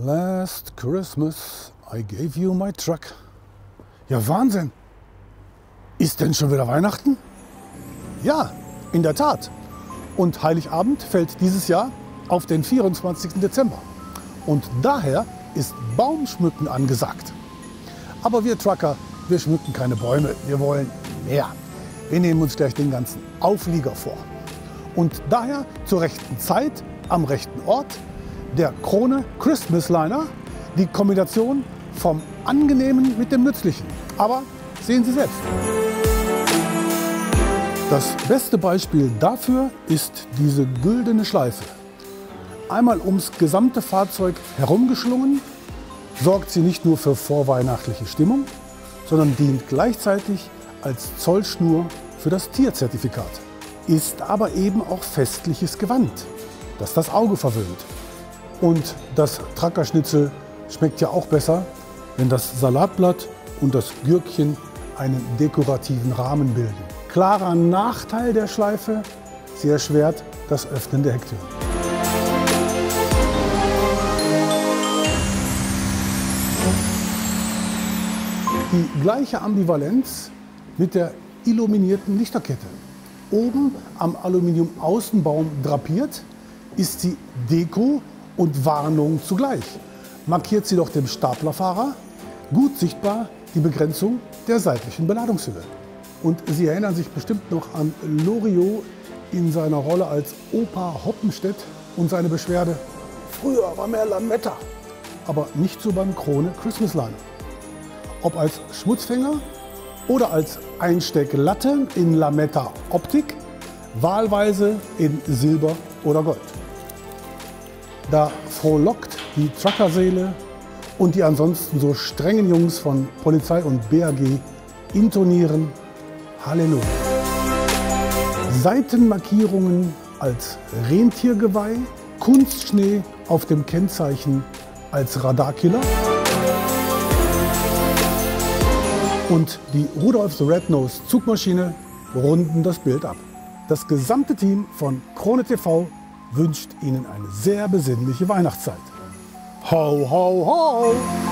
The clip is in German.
Last Christmas I gave you my truck. Ja, Wahnsinn. Ist denn schon wieder Weihnachten? Ja, in der Tat. Und Heiligabend fällt dieses Jahr auf den 24. Dezember. Und daher ist Baumschmücken angesagt. Aber wir Trucker, wir schmücken keine Bäume, wir wollen mehr. Wir nehmen uns gleich den ganzen Auflieger vor. Und daher zur rechten Zeit, am rechten Ort, der Krone Christmas Liner, die Kombination vom Angenehmen mit dem Nützlichen. Aber sehen Sie selbst. Das beste Beispiel dafür ist diese güldene Schleife. Einmal ums gesamte Fahrzeug herumgeschlungen, sorgt sie nicht nur für vorweihnachtliche Stimmung, sondern dient gleichzeitig als Zollschnur für das Tierzertifikat. Ist aber eben auch festliches Gewand, das das Auge verwöhnt. Und das Trackerschnitzel schmeckt ja auch besser, wenn das Salatblatt und das Gürkchen einen dekorativen Rahmen bilden. Klarer Nachteil der Schleife, sie erschwert das Öffnen der Hecktür. Die gleiche Ambivalenz mit der illuminierten Lichterkette. Oben am Aluminium-Außenbaum drapiert ist sie Deko und Warnung zugleich. Markiert sie doch dem Staplerfahrer gut sichtbar die Begrenzung der seitlichen Beladungshöhe. Und Sie erinnern sich bestimmt noch an Loriot in seiner Rolle als Opa Hoppenstedt und seine Beschwerde, früher war mehr Lametta, aber nicht so beim Krone Christmas Line. Ob als Schmutzfänger oder als Einstecklatte in Lametta Optik, wahlweise in Silber oder Gold. Da frohlockt die Truckerseele und die ansonsten so strengen Jungs von Polizei und BAG intonieren Halleluja. Seitenmarkierungen als Rentiergeweih, Kunstschnee auf dem Kennzeichen als Radarkiller und die Rudolf the Red-Nose Zugmaschine runden das Bild ab. Das gesamte Team von Krone TV wünscht Ihnen eine sehr besinnliche Weihnachtszeit. Ho, ho, ho!